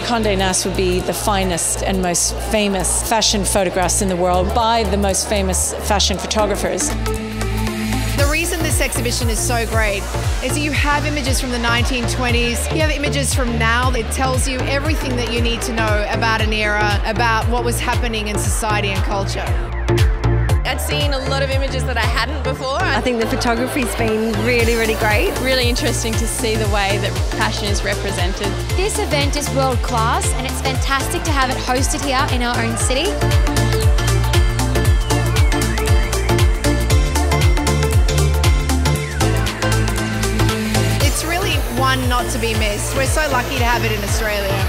Condé Nast would be the finest and most famous fashion photographs in the world by the most famous fashion photographers. The reason this exhibition is so great is that you have images from the 1920s, you have images from now. that tells you everything that you need to know about an era, about what was happening in society and culture. I'd seen a lot of images that I hadn't before. I think the photography's been really, really great. Really interesting to see the way that fashion is represented. This event is world class and it's fantastic to have it hosted here in our own city. It's really one not to be missed. We're so lucky to have it in Australia.